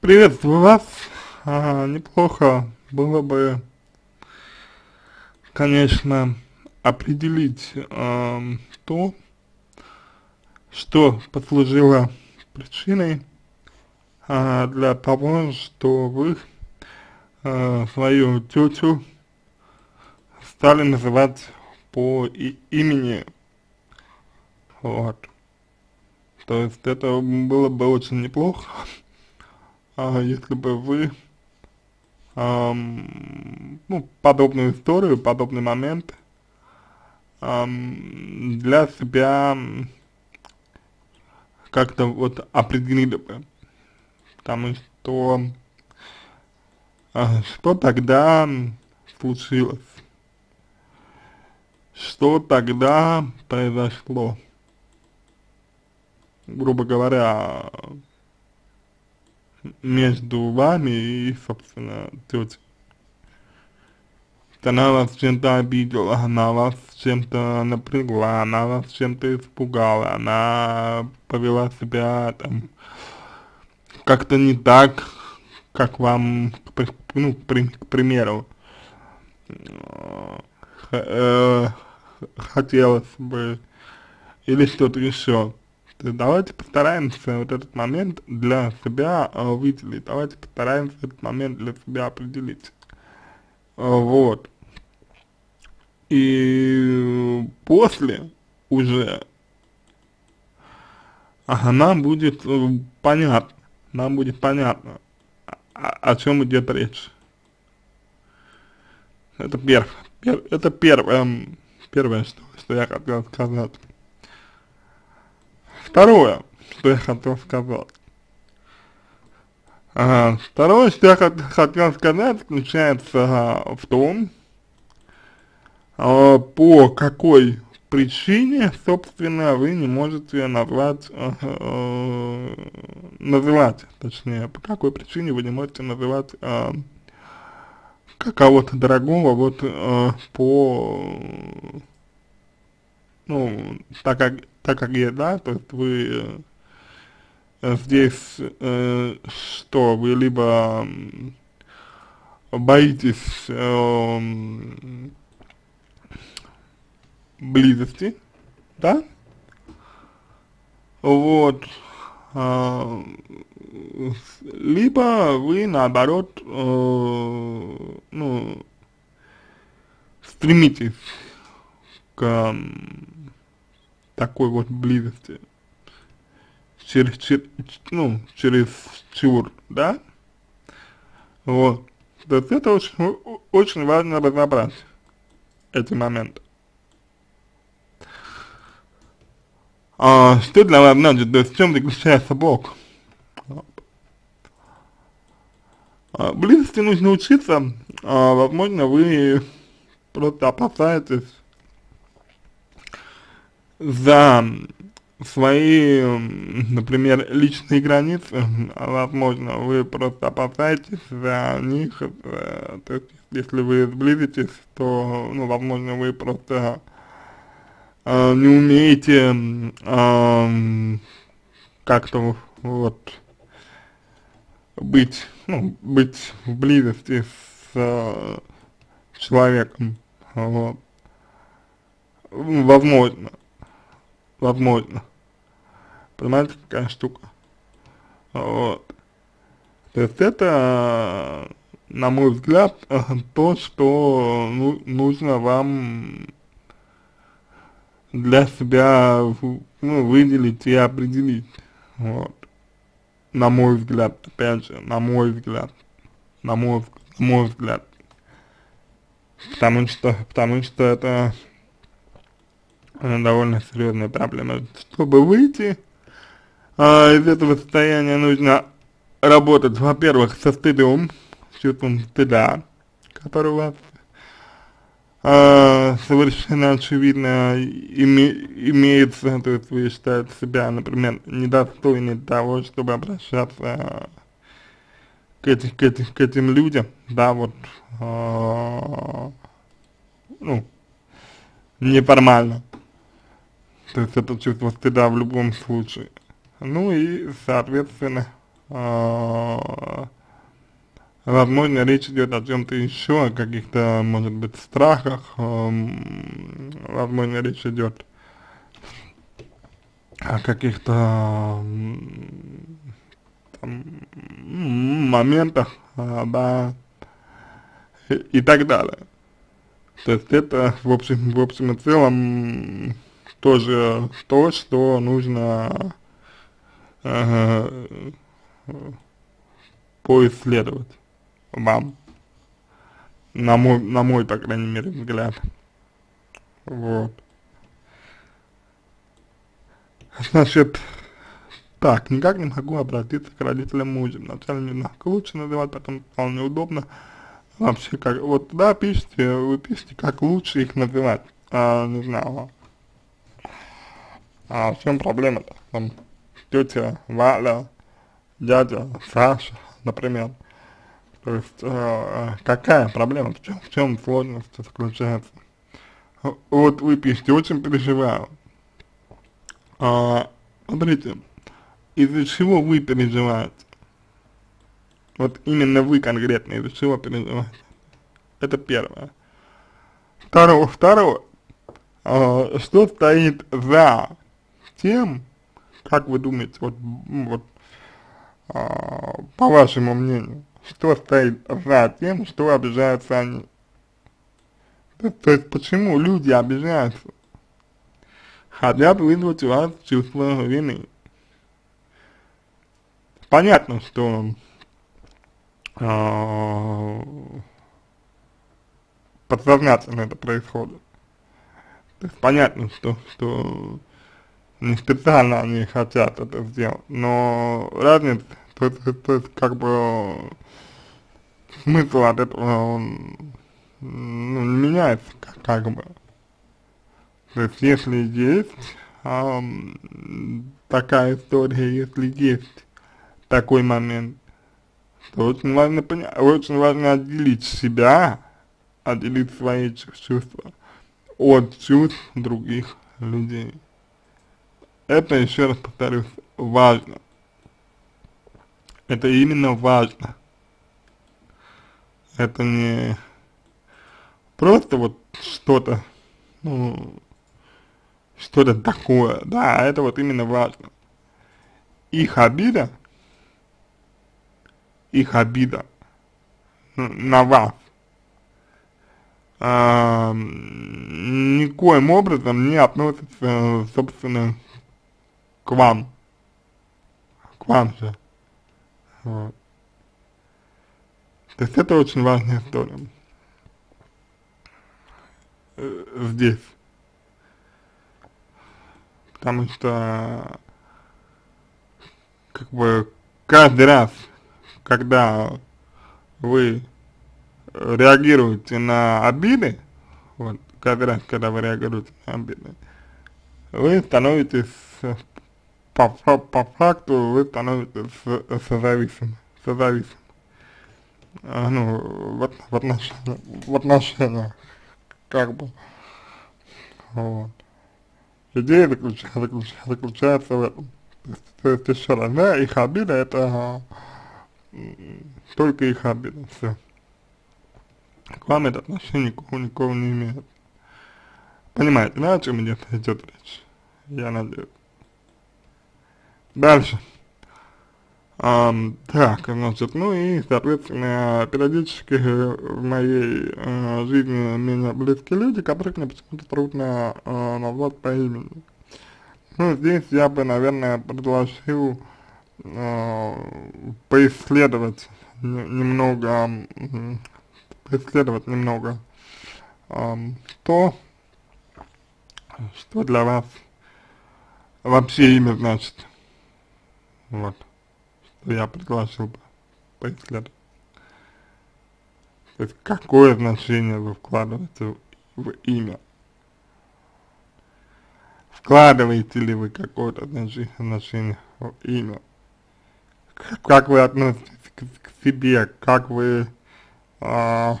Приветствую вас. А, неплохо было бы, конечно, определить а, то, что послужило причиной а, для того, что вы а, свою тетю стали называть по и имени. Вот. То есть это было бы очень неплохо, а, если бы вы эм, ну, подобную историю, подобный момент эм, для себя как-то вот определили бы. Потому что э, что тогда случилось? Что тогда произошло? грубо говоря, между вами и, собственно, тетей. Она вас чем-то обидела, она вас чем-то напрягла, она вас чем-то испугала, она повела себя там как-то не так, как вам, ну, к примеру, э, хотелось бы, или что-то еще давайте постараемся вот этот момент для себя э, выделить, давайте постараемся этот момент для себя определить. Э, вот. И после уже она будет э, понятно, нам будет понятно, о, о чем идет речь. Это первое, пер, это первое, первое, что, что я хотел сказать. Второе, что я хотел сказать. А, второе, что я хотел сказать, заключается а, в том, а, по какой причине, собственно, вы не можете назвать, э, э, называть, точнее, по какой причине вы не можете называть э, кого-то дорогого вот э, по, ну, так как так как я, да, то есть вы э, здесь э, что, вы либо боитесь э, близости, да, вот, э, либо вы наоборот, э, ну, стремитесь к такой вот близости через, через ну, через чур, да? Вот. То есть это очень, очень важно разобрать эти моменты. А, что для вас значит, то есть чем заключается Бог? А, близости нужно учиться, а, возможно, вы просто опасаетесь за свои, например, личные границы, возможно, вы просто опасаетесь за них, э, то есть, если вы сблизитесь, то, ну, возможно, вы просто э, не умеете э, как-то вот быть, ну, быть в близости с э, человеком, вот. Возможно возможно. Понимаете, какая штука? Вот. То есть это, на мой взгляд, то, что ну, нужно вам для себя ну, выделить и определить. Вот. На мой взгляд, опять же, на мой взгляд, на мой, на мой взгляд. Потому что, потому что это довольно серьезная проблема. Чтобы выйти а, из этого состояния, нужно работать, во-первых, со стыдом, с чувством стыда, который у вас а, совершенно очевидно име, имеется, то есть вы считаете себя, например, недостойной того, чтобы обращаться к, этим, к, этим, к этим людям, да, вот, а, ну, неформально. То есть это чувство стыда в любом случае. Ну и, соответственно, э, возможно, речь идет о чем-то еще, о каких-то, может быть, страхах, э, возможно, речь идет о каких-то моментах, э, да, и, и так далее. То есть это, в общем, в общем и целом, тоже то, что нужно э, поисследовать вам. На мой, на мой, по крайней мере, взгляд. Вот. Значит, так, никак не могу обратиться к родителям мужа. Вначале не знаю, лучше называть, потом стало неудобно. Вообще, как, вот, да, пишите, вы пишите, как лучше их называть. А, не знаю. А в чем проблема-то? Там, тетя Валя, дядя Саша, например. То есть, э, какая проблема, в чем, в чем сложность заключается? Вот вы пишете, очень переживаю. А, смотрите, из-за чего вы переживаете? Вот именно вы конкретно из-за чего переживаете? Это первое. Второе, второе. А, что стоит за тем, как вы думаете, вот, вот а, по вашему мнению, что стоит за тем, что обижаются они? То, то есть почему люди обижаются? Хотят вызвать у вас чувство вины. Понятно, что э, подсознательно это происходит. То есть понятно, что, что не специально они хотят это сделать, но разница, то есть, то есть как бы смысл от этого он, ну, не меняется как, как бы. То есть если есть а, такая история, если есть такой момент, то очень важно понять, очень важно отделить себя, отделить свои чувства от чувств других людей. Это, еще раз повторюсь, важно. Это именно важно. Это не просто вот что-то, ну, что-то такое, да, это вот именно важно. Их обида, их обида на вас э, никоим образом не относится, собственно, к вам, к вам же. Вот. То есть это очень важная история. Э, здесь. Потому что, как бы, каждый раз, когда вы реагируете на обиды, вот, каждый раз, когда вы реагируете на обиды, вы становитесь по, по, по факту вы становитесь созависимым, созависимым. А, ну, в, в, отношениях, в отношениях, как бы, вот. Идея заключается, заключается, заключается в этом. То есть, еще раз, да, их обида это только их обида, все. К вам это отношение никакого, никакого не имеет. Понимаете, да, о чем идет, идет речь? Я надеюсь. Дальше. Um, так, значит, ну и, соответственно, периодически в моей uh, жизни меня близкие люди, которых мне почему-то трудно uh, назвать по имени. Ну, здесь я бы, наверное, предложил uh, поисследовать немного, поисследовать немного um, то, что для вас вообще имя значит. Вот. Что я бы поисследовать. То есть какое значение вы вкладываете в, имя? Вкладываете ли вы какое-то значение в имя? Как вы относитесь к, к себе, как вы э,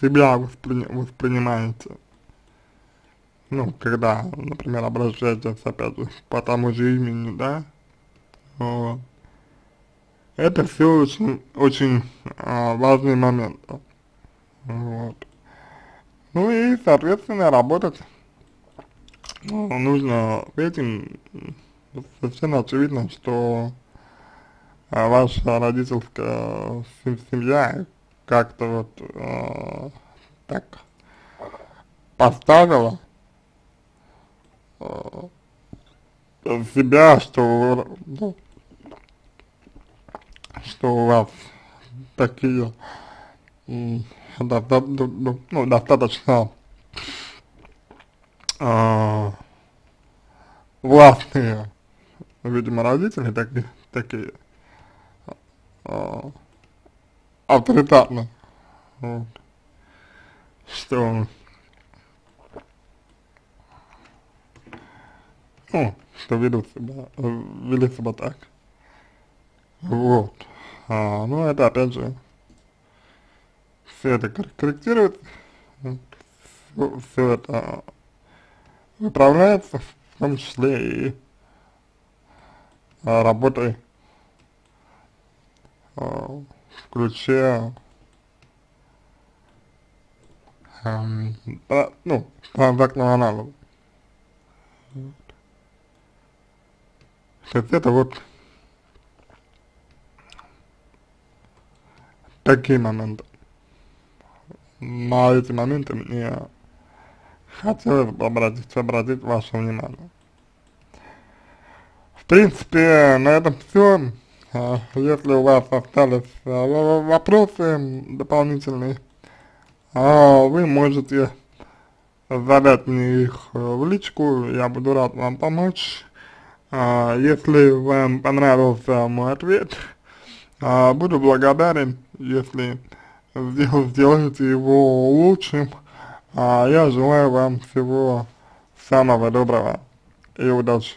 себя воспри, воспринимаете? Ну, когда, например, обращаетесь опять же по тому же имени, да? Это все очень, очень а, важный момент. Вот. Ну и, соответственно, работать ну, нужно с этим совершенно очевидно, что а, ваша родительская семья как-то вот э, так поставила э, себя, что ну, что у вас такие ну, достаточно э, властные, видимо, родители такие, такие э, авторитарные, вот, что, ну, что ведут себя, вели себя так. Вот. А, ну, это опять же, все это корректирует, все, это выправляется, в том числе и а, работой а, в ключе а, ну, транзактного анализа. То есть это вот такие моменты. На эти моменты мне хотелось бы обратить, обратить ваше внимание. В принципе, на этом все. А, если у вас остались а, вопросы дополнительные, а, вы можете задать мне их в личку, я буду рад вам помочь. Если вам понравился мой ответ, буду благодарен, если сделаете его лучшим. А я желаю вам всего самого доброго и удачи.